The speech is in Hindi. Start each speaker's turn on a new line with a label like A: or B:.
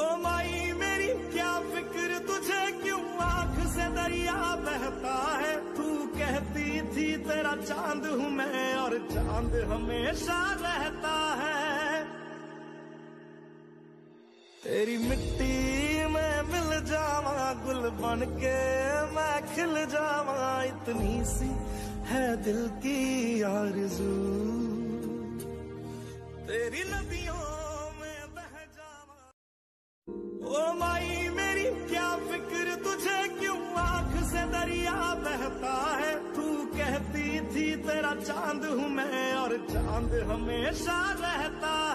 A: ओ माई मेरी क्या फ़िक्र, तुझे क्यों आँख से दरिया बहता है? तू कहती थी, तेरा चाँद हूँ मैं और चाँद हमेशा रहता है। तेरी मिट्टी में मिल जावा, गुल बन के मैं खिल जावा। इतनी सी है दिल की आरज़ू। तेरी नदियों ओ माई मेरी, क्या फ़िक्र तुझे क्यों आँख से दरिया बहता है? तू कहती थी, तेरा चाँद हूँ मैं और चाँद हमेशा रहता है